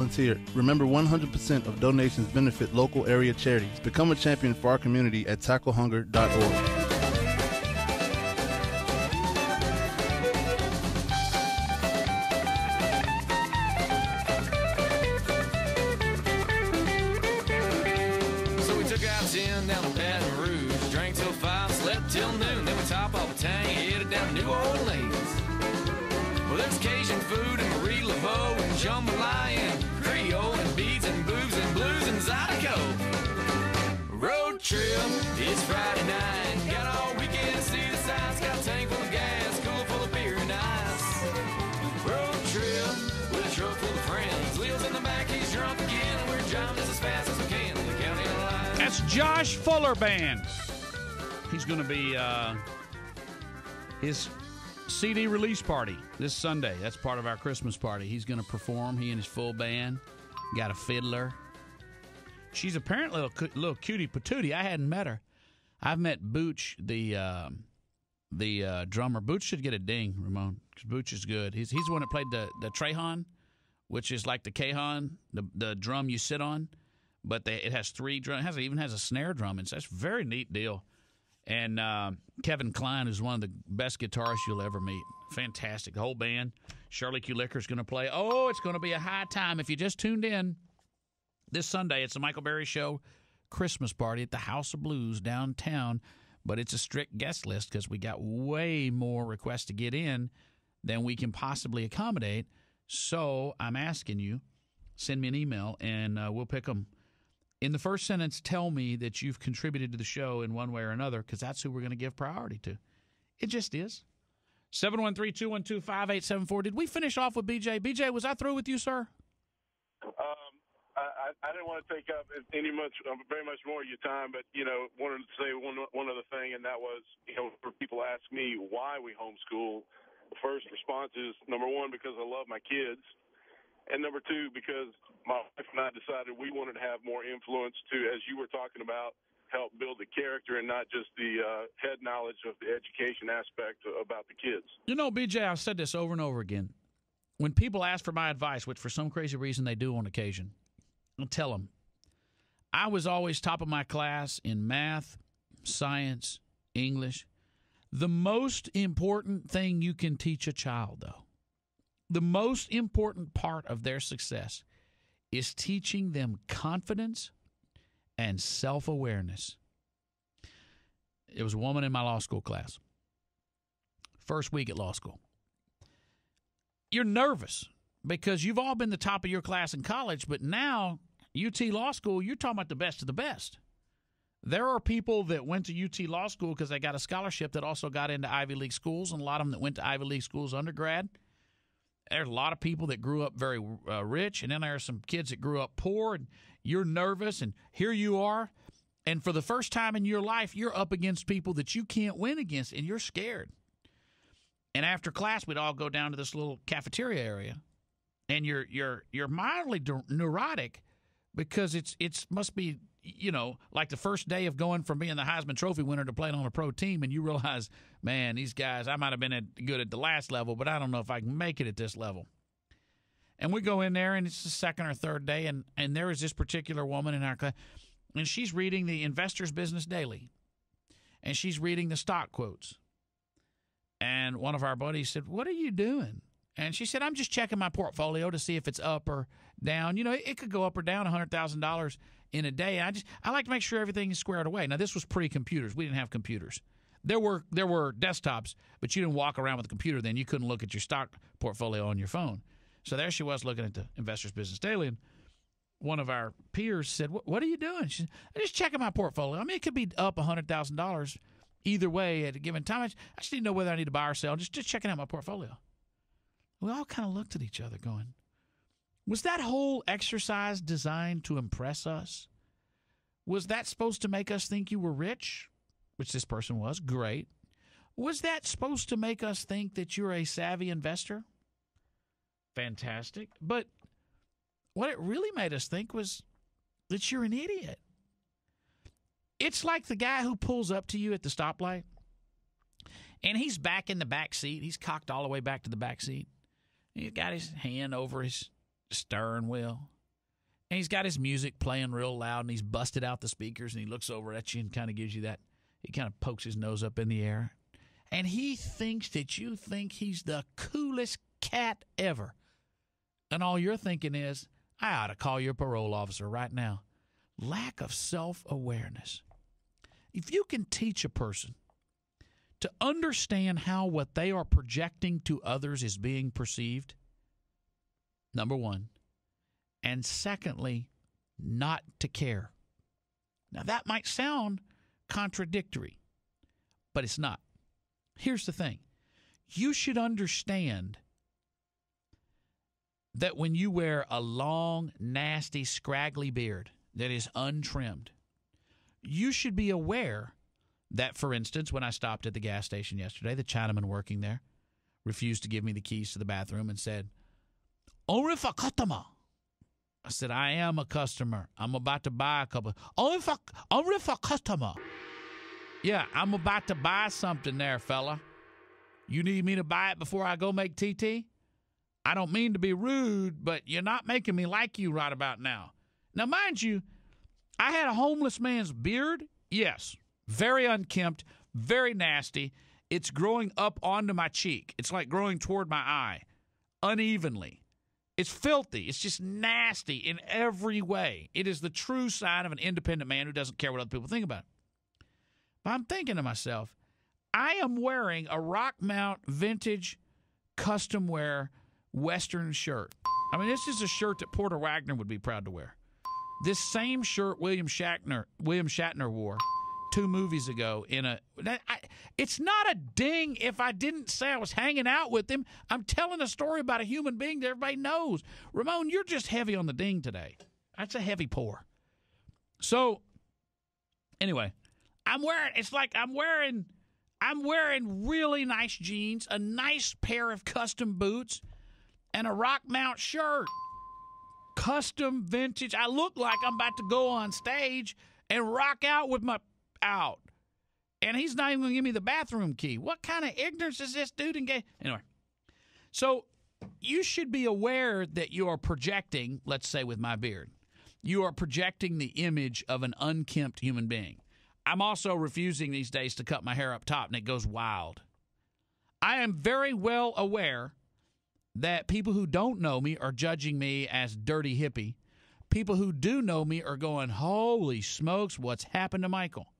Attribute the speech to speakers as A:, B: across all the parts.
A: volunteer. Remember, 100% of donations benefit local area charities. Become a champion for our community at tacklehunger.org.
B: So we took out 10 down to Baton Rouge, drank till 5, slept till noon, then we top off a tank, headed down to New Orleans. Well, there's Cajun food and Marie Laveau and jambalaya and trip, it's Friday night, got all weekend to see the sights, got a tank full of gas, cooler full of beer and ice. Road trip with a truck full of friends, Leo's in the back, he's drunk again, and we're just as fast as we can to the county line.
C: That's Josh Fuller Band. He's going to be uh, his CD release party this Sunday. That's part of our Christmas party. He's going to perform. He and his full band. Got a fiddler. She's apparently a little, cutie patootie. I hadn't met her. I've met Booch, the um the uh, drummer. Booch should get a ding, Ramon, because Booch is good. He's he's the one that played the the Trehan, which is like the cajon, the the drum you sit on but they, it has three drum. It has even has a snare drum, and so that's a very neat deal. And uh, Kevin Klein is one of the best guitarists you'll ever meet. Fantastic, the whole band. Shirley Q. Liquor is going to play. Oh, it's going to be a high time. If you just tuned in this Sunday, it's the Michael Berry Show Christmas party at the House of Blues downtown. But it's a strict guest list because we got way more requests to get in than we can possibly accommodate. So I'm asking you, send me an email and uh, we'll pick them in the first sentence, tell me that you've contributed to the show in one way or another, because that's who we're going to give priority to. It just is. 713 212 5874. Did we finish off with BJ? BJ, was I through with you, sir?
D: I, I I didn't want to take up any much, uh, very much more of your time, but you know, wanted to say one one other thing, and that was, you know, for people ask me why we homeschool, the first response is number one because I love my kids, and number two because my wife and I decided we wanted to have more influence to, as you were talking about, help build the character and not just the uh, head knowledge of the education aspect about the kids.
C: You know, BJ, I've said this over and over again. When people ask for my advice, which for some crazy reason they do on occasion, I'll tell them I was always top of my class in math, science, English. The most important thing you can teach a child, though, the most important part of their success is teaching them confidence and self awareness. It was a woman in my law school class. First week at law school. You're nervous because you've all been the top of your class in college, but now UT Law School, you're talking about the best of the best. There are people that went to UT Law School because they got a scholarship that also got into Ivy League schools, and a lot of them that went to Ivy League schools undergrad. There's a lot of people that grew up very uh, rich, and then there are some kids that grew up poor, and you're nervous, and here you are. And for the first time in your life, you're up against people that you can't win against, and you're scared. And after class, we'd all go down to this little cafeteria area, and you're you're you're mildly neurotic because it's it's must be you know like the first day of going from being the Heisman Trophy winner to playing on a pro team, and you realize, man, these guys, I might have been at, good at the last level, but I don't know if I can make it at this level. And we go in there, and it's the second or third day, and and there is this particular woman in our class, and she's reading the Investors Business Daily, and she's reading the stock quotes. And one of our buddies said, "What are you doing?" And she said, "I'm just checking my portfolio to see if it's up or down. You know, it could go up or down hundred thousand dollars in a day. I just I like to make sure everything is squared away. Now, this was pre-computers. We didn't have computers. There were there were desktops, but you didn't walk around with a computer. Then you couldn't look at your stock portfolio on your phone. So there she was looking at the Investors Business Daily, and one of our peers said, "What, are you doing?" She said, "I'm just checking my portfolio. I mean, it could be up hundred thousand dollars." Either way, at a given time, I just to know whether I need to buy or sell. Just, just checking out my portfolio we all kind of looked at each other going, was that whole exercise designed to impress us? Was that supposed to make us think you were rich? Which this person was. Great. Was that supposed to make us think that you're a savvy investor? Fantastic. But what it really made us think was that you're an idiot. It's like the guy who pulls up to you at the stoplight and he's back in the back seat. He's cocked all the way back to the back seat. He's got his hand over his steering wheel. And he's got his music playing real loud and he's busted out the speakers and he looks over at you and kind of gives you that. He kind of pokes his nose up in the air. And he thinks that you think he's the coolest cat ever. And all you're thinking is, I ought to call your parole officer right now. Lack of self awareness. If you can teach a person to understand how what they are projecting to others is being perceived, number one, and secondly, not to care. Now, that might sound contradictory, but it's not. Here's the thing you should understand that when you wear a long, nasty, scraggly beard that is untrimmed, you should be aware that, for instance, when I stopped at the gas station yesterday, the Chinaman working there refused to give me the keys to the bathroom and said, for customer. I said, I am a customer. I'm about to buy a couple. Only for customer. Yeah, I'm about to buy something there, fella. You need me to buy it before I go make TT? I don't mean to be rude, but you're not making me like you right about now. Now, mind you, I had a homeless man's beard. Yes, very unkempt, very nasty. It's growing up onto my cheek. It's like growing toward my eye unevenly. It's filthy. It's just nasty in every way. It is the true sign of an independent man who doesn't care what other people think about it. But I'm thinking to myself, I am wearing a Rockmount vintage custom wear Western shirt. I mean, this is a shirt that Porter Wagoner would be proud to wear. This same shirt William Shatner William Shatner wore two movies ago in a. I, it's not a ding if I didn't say I was hanging out with him. I'm telling a story about a human being that everybody knows. Ramon, you're just heavy on the ding today. That's a heavy pour. So, anyway, I'm wearing. It's like I'm wearing. I'm wearing really nice jeans, a nice pair of custom boots, and a Rockmount shirt. Custom vintage. I look like I'm about to go on stage and rock out with my out. And he's not even going to give me the bathroom key. What kind of ignorance is this dude engaged? Anyway, so you should be aware that you are projecting, let's say with my beard, you are projecting the image of an unkempt human being. I'm also refusing these days to cut my hair up top and it goes wild. I am very well aware that people who don't know me are judging me as dirty hippie. People who do know me are going, holy smokes, what's happened to Michael?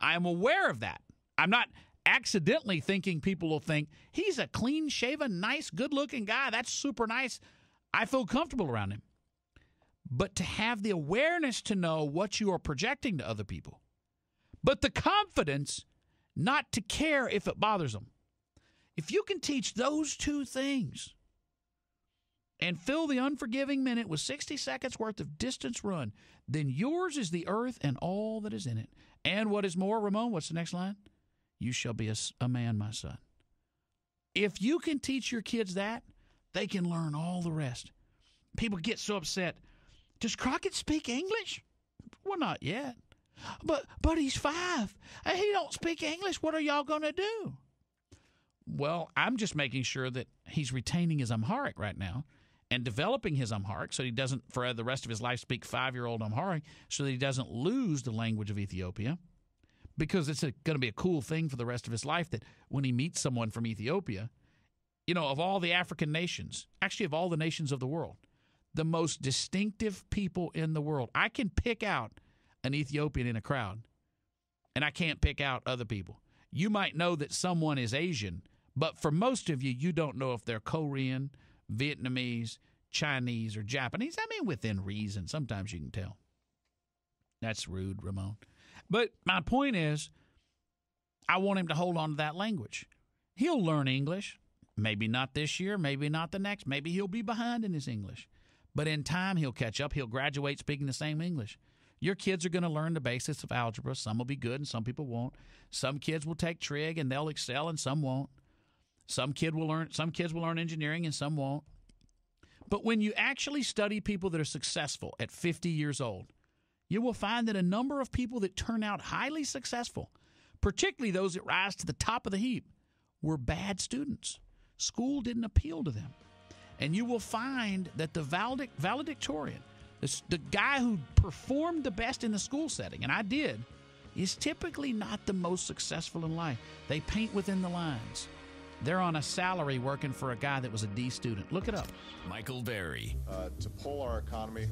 C: I am aware of that. I'm not accidentally thinking people will think he's a clean shaven, nice, good looking guy. That's super nice. I feel comfortable around him. But to have the awareness to know what you are projecting to other people, but the confidence not to care if it bothers them. If you can teach those two things and fill the unforgiving minute with 60 seconds worth of distance run, then yours is the earth and all that is in it. And what is more, Ramon, what's the next line? You shall be a, a man, my son. If you can teach your kids that, they can learn all the rest. People get so upset. Does Crockett speak English? Well, not yet. But but he's five. And he don't speak English. What are y'all gonna do? Well, I'm just making sure that he's retaining his Amharic right now and developing his Amharic so he doesn't, for the rest of his life, speak five year old Amharic so that he doesn't lose the language of Ethiopia. Because it's going to be a cool thing for the rest of his life that when he meets someone from Ethiopia, you know, of all the African nations, actually, of all the nations of the world, the most distinctive people in the world, I can pick out an Ethiopian in a crowd and I can't pick out other people. You might know that someone is Asian, but for most of you, you don't know if they're Korean, Vietnamese, Chinese, or Japanese. I mean, within reason. Sometimes you can tell. That's rude, Ramon. But my point is, I want him to hold on to that language. He'll learn English. Maybe not this year, maybe not the next. Maybe he'll be behind in his English. But in time, he'll catch up. He'll graduate speaking the same English. Your kids are going to learn the basics of algebra. Some will be good and some people won't. Some kids will take trig and they'll excel and some won't. Some kid will learn some kids will learn engineering and some won't. But when you actually study people that are successful at 50 years old, you will find that a number of people that turn out highly successful, particularly those that rise to the top of the heap, were bad students. School didn't appeal to them. and you will find that the valedic, valedictorian, the guy who performed the best in the school setting, and I did, is typically not the most successful in life. They paint within the lines. They're on a salary working for a guy that was a D student. Look it up.
E: Michael Berry,
F: uh, to pull our economy.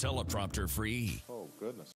E: teleprompter free.
F: Oh, goodness.